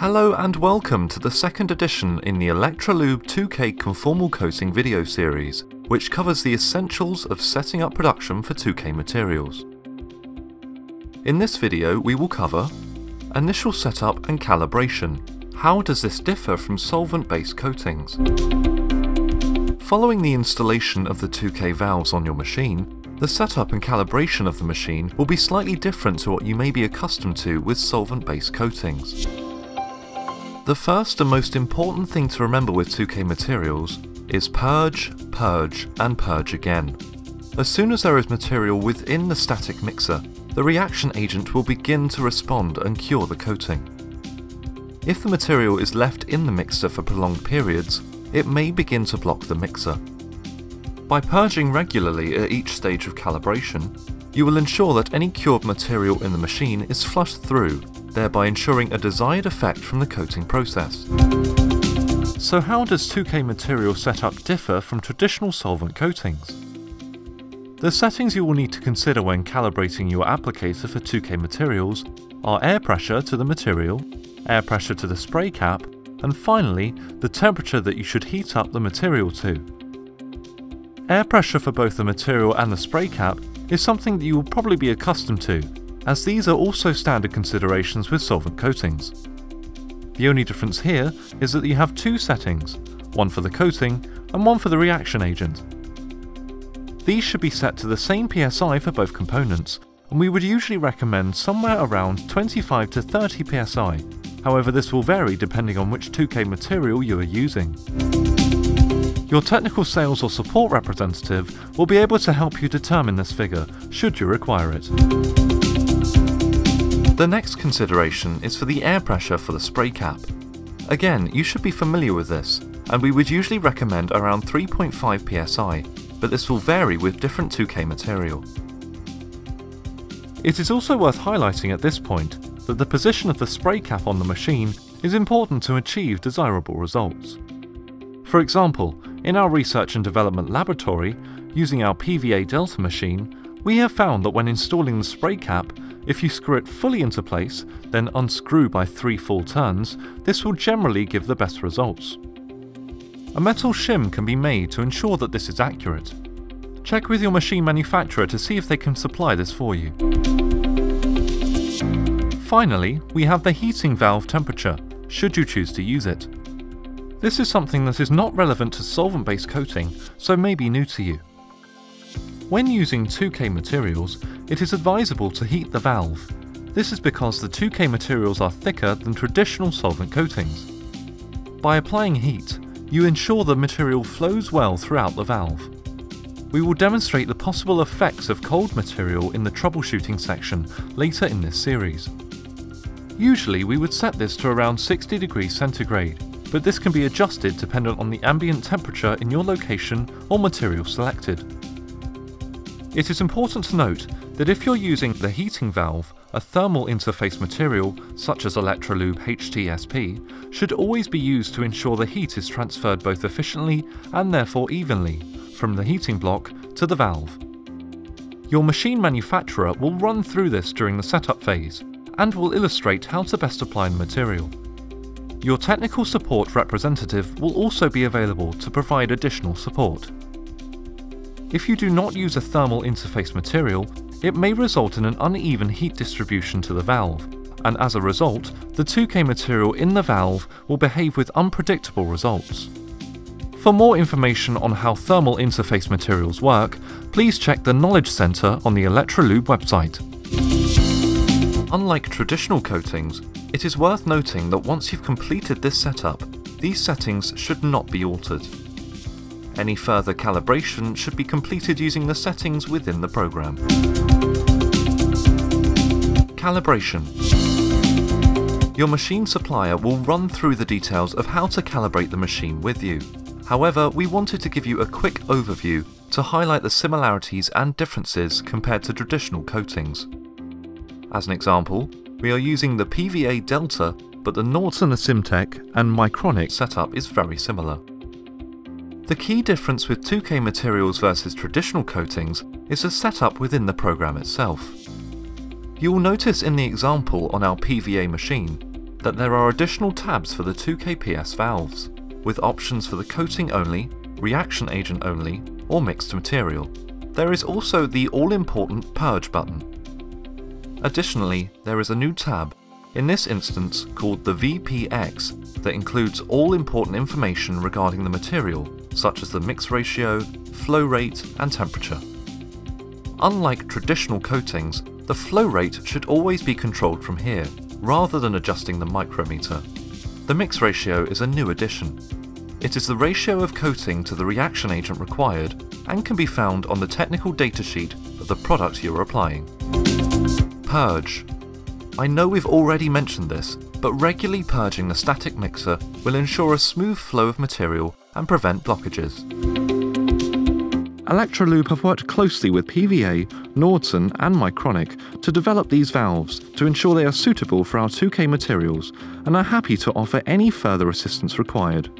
Hello and welcome to the second edition in the Electrolube 2K conformal coating video series, which covers the essentials of setting up production for 2K materials. In this video we will cover Initial setup and calibration. How does this differ from solvent-based coatings? Following the installation of the 2K valves on your machine, the setup and calibration of the machine will be slightly different to what you may be accustomed to with solvent-based coatings. The first and most important thing to remember with 2K materials is purge, purge and purge again. As soon as there is material within the static mixer, the reaction agent will begin to respond and cure the coating. If the material is left in the mixer for prolonged periods, it may begin to block the mixer. By purging regularly at each stage of calibration, you will ensure that any cured material in the machine is flushed through, thereby ensuring a desired effect from the coating process. So how does 2K material setup differ from traditional solvent coatings? The settings you will need to consider when calibrating your applicator for 2K materials are air pressure to the material, air pressure to the spray cap, and finally, the temperature that you should heat up the material to. Air pressure for both the material and the spray cap is something that you will probably be accustomed to, as these are also standard considerations with solvent coatings. The only difference here is that you have two settings, one for the coating and one for the reaction agent. These should be set to the same PSI for both components, and we would usually recommend somewhere around 25 to 30 PSI, however this will vary depending on which 2K material you are using. Your technical sales or support representative will be able to help you determine this figure, should you require it. The next consideration is for the air pressure for the spray cap. Again, you should be familiar with this, and we would usually recommend around 3.5 psi, but this will vary with different 2K material. It is also worth highlighting at this point that the position of the spray cap on the machine is important to achieve desirable results. For example, in our research and development laboratory, using our PVA Delta machine, we have found that when installing the spray cap, if you screw it fully into place, then unscrew by three full turns, this will generally give the best results. A metal shim can be made to ensure that this is accurate. Check with your machine manufacturer to see if they can supply this for you. Finally, we have the heating valve temperature, should you choose to use it. This is something that is not relevant to solvent-based coating, so may be new to you. When using 2K materials, it is advisable to heat the valve. This is because the 2K materials are thicker than traditional solvent coatings. By applying heat, you ensure the material flows well throughout the valve. We will demonstrate the possible effects of cold material in the troubleshooting section later in this series. Usually we would set this to around 60 degrees centigrade, but this can be adjusted dependent on the ambient temperature in your location or material selected. It is important to note that if you're using the heating valve, a thermal interface material, such as Electrolube HTSP, should always be used to ensure the heat is transferred both efficiently and therefore evenly, from the heating block to the valve. Your machine manufacturer will run through this during the setup phase, and will illustrate how to best apply the material. Your technical support representative will also be available to provide additional support. If you do not use a thermal interface material, it may result in an uneven heat distribution to the valve, and as a result, the 2K material in the valve will behave with unpredictable results. For more information on how thermal interface materials work, please check the Knowledge Center on the Electrolube website. Unlike traditional coatings, it is worth noting that once you've completed this setup, these settings should not be altered. Any further calibration should be completed using the settings within the program. Calibration Your machine supplier will run through the details of how to calibrate the machine with you. However, we wanted to give you a quick overview to highlight the similarities and differences compared to traditional coatings. As an example, we are using the PVA Delta, but the Nordson Asymtek and Mycronic setup is very similar. The key difference with 2K materials versus traditional coatings is the setup within the program itself. You will notice in the example on our PVA machine that there are additional tabs for the 2KPS valves, with options for the coating only, reaction agent only, or mixed material. There is also the all-important purge button. Additionally, there is a new tab, in this instance called the VPX, that includes all important information regarding the material, such as the mix ratio, flow rate, and temperature. Unlike traditional coatings, the flow rate should always be controlled from here, rather than adjusting the micrometer. The mix ratio is a new addition. It is the ratio of coating to the reaction agent required and can be found on the technical datasheet of the product you're applying. Purge. I know we've already mentioned this, but regularly purging the static mixer will ensure a smooth flow of material and prevent blockages. Electrolube have worked closely with PVA, Nordson and Mycronic to develop these valves to ensure they are suitable for our 2K materials and are happy to offer any further assistance required.